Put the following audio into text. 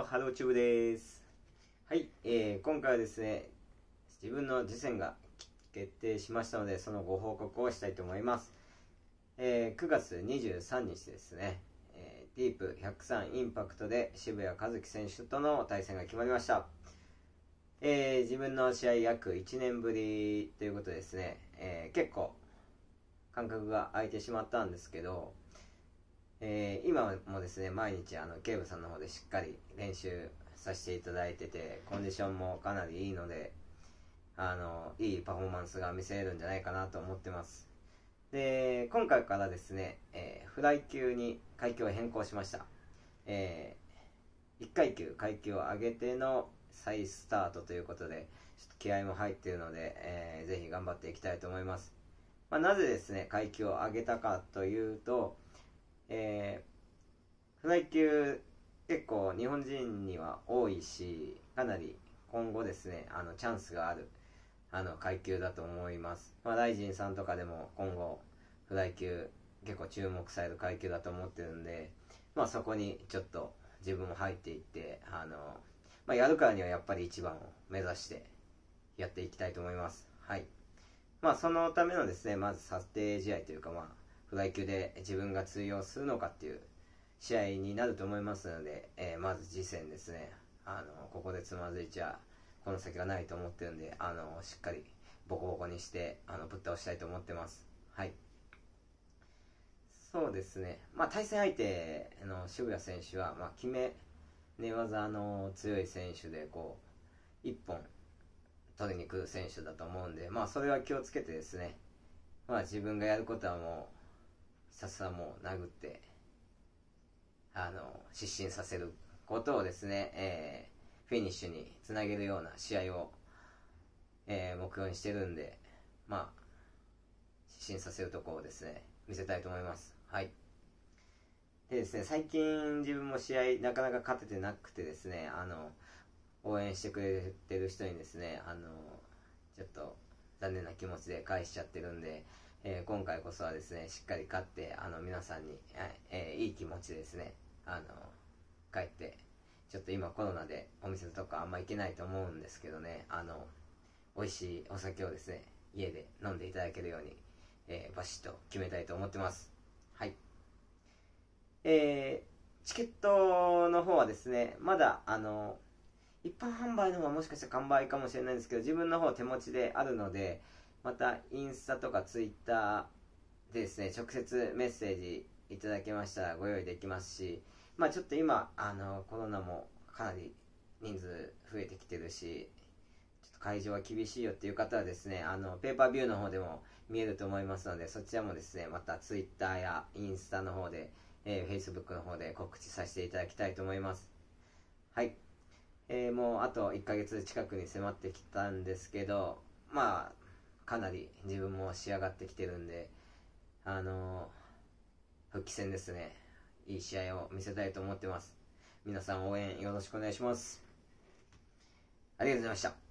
も、ハローチューブです。はい、えー今回はですね、自分の次戦が決定しましたので、そのご報告をしたいと思います。えー9月23日ですね、えー DEEP 103 Impact で渋谷和樹選手との対戦が決まりました。えー自分の試合約1年ぶりということですね、えー結構間隔が空いてしまったんですけど、えー今もですね毎日あのケイブさんの方でしっかり練習させていただいててコンディションもかなりいいのであのいいパフォーマンスが見せれるんじゃないかなと思ってます。で今回からですね、えーフライ級に階級を変更しました、えー1階級階級を上げての再スタートということでちょっと気合も入っているので、えーぜひ頑張っていきたいと思います、まあ、なぜですね階級を上げたかというとえーフライ級結構日本人には多いしかなり今後ですねあのチャンスがあるあの階級だと思います、まあ、ライジンさんとかでも今後フライ級結構注目される階級だと思ってるんで、まあ、そこにちょっと自分も入っていってあの、まあ、やるからにはやっぱり一番を目指してやっていきたいと思います。はい。まあそのためのですねまず査定試合というかまあフライ級で自分が通用するのかっていう試合になると思いますので、えーまず次戦ですね。あのここでつまずいちゃこの先はないと思ってるんであのしっかりボコボコにしてあのぶっ倒したいと思ってます。はい。そうですね。まあ対戦相手の渋谷選手は、まあ、決め寝技の強い選手でこう一本取りに来る選手だと思うんでまあそれは気をつけてですね。まあ自分がやることはもうひたすらもう殴ってあの失神させることをですね、えーフィニッシュにつなげるような試合を、えー目標にしてるんでまあ失神させるところをですね見せたいと思います。はい。でですね最近自分も試合なかなか勝ててなくてですねあの応援してくれてる人にですねあのちょっと残念な気持ちで返しちゃってるんで、えー今回こそはですねしっかり勝ってあの皆さんに、えーいい気持ちでですねあの帰ってちょっと今コロナでお店とかあんま行けないと思うんですけどねあの美味しいお酒をですね家で飲んでいただけるように、えーバシッと決めたいと思ってます。はい。えーチケットの方はですねまだあの一般販売の方はもしかしたら完売かもしれないんですけど自分の方手持ちであるのでまたインスタとかツイッターでですね直接メッセージいただけましたらご用意できますしまあちょっと今あのコロナもかなり人数増えてきてるしちょっと会場は厳しいよっていう方はですねあのペーパービューの方でも見えると思いますのでそちらもですねまたツイッターやインスタの方で、えー、Facebook の方で告知させていただきたいと思います。はい。えーもうあと1ヶ月近くに迫ってきたんですけどまあかなり自分も仕上がってきてるんであの復帰戦ですね。いい試合を見せたいと思ってます。皆さん応援よろしくお願いします。ありがとうございました。